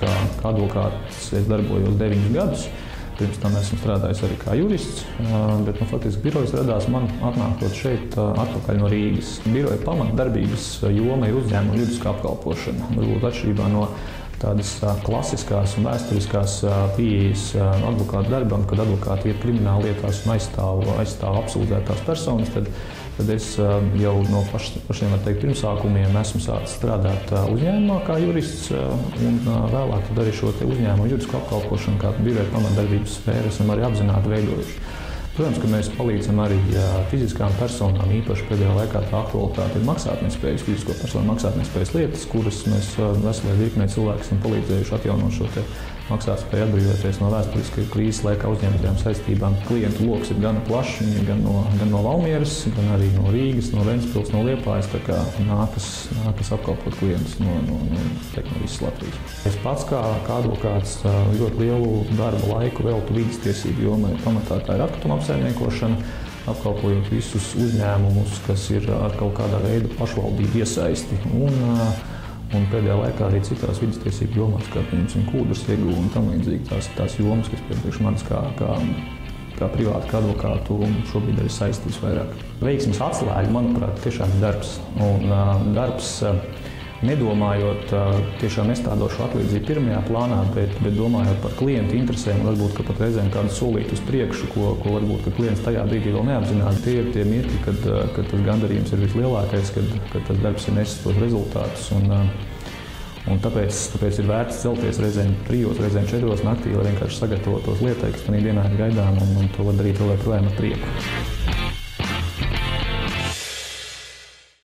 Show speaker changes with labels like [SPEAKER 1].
[SPEAKER 1] kā, kā advokāts es darbojos 9 gadus. Pirms tam esmu strādājis arī kā jurists, bet nu, faktiski birojas radās man atnākot šeit atpakaļ no Rīgas. Biroja pamatdarbības joma ir uzņēmuma juridiskā apkalpošana. Varbūt atšķirībā no tādas klasiskās un vēsturiskās pieejas advokātu darbam, kad advokāti iet krimināla lietās un aizstāv, aizstāv apsūdzētās personas, tad, tad es jau no paš, pašiem teikt, pirmsākumiem esmu sācis strādāt uzņēmumā kā jurists un vēlāk arī šo uzņēmumu juridisko apkalpošanu kā biroja pamatdarbības sfēru esam arī apzināti veidojuši. Protams, ka mēs palīdzam arī fiziskām personām. Īpaši pēdējā laikā tā aktualitāte ir maksātnespējas, fizisko personu maksātnespējas lietas, kuras mēs veselē virknē cilvēku esam palīdzējuši atjaunot šo maksātspēju atbrīvoties no vēsturiskajām krīzes laikā uzņemtajām saistībām. Klientu lokus ir gana plašs, viņi gan no, gan no Valmieras, gan arī no Rīgas, no Ventspils, no Liepājas. Tā kā nākas, nākas apkalpot klientus no, no, no, teik, no visas Latvijas. Es pats kā, kā advokāts ļoti lielu darba laiku veltu vidas tiesību jomai. Pamatā tā ir atkrituma apsaimniekošana apkalpojot visus uzņēmumus, kas ir ar kaut kādā veidā pašvaldību iesaisti. Un, Un pēdējā laikā arī citās vidas tiesību jomās, kā piemēram kūdras iegūšana un tam līdzīgi, tās, tās jomas, kas priekš manis kā, kā, kā privāta kā advokātu šobrīd ir saistītas vairāk. Veiksmes atslēga, manuprāt, tiešām ir darbs. Un, uh, darbs uh, nedomājot, tiešām nestādošu atlīdzību pirmajā plānā, bet, bet domājot par klientu interesēm, varbūt pat reizēm kādu solītu uz priekšu, ko, ko varbūt klients tajā brīdī vēl neapzinās. Tie ir tie mirkļi, kad, kad tas gandarījums ir vislielākais, kad, kad tas darbs ir nesis tos rezultātus. Un, Un tāpēc, tāpēc ir vērts celties reizēm trijos, reizēm četros naktī, lai vienkārši sagatavotos lietai, kas tajā dienā ir gaidām, un, un to var darīt vēl joprojām ar prieku.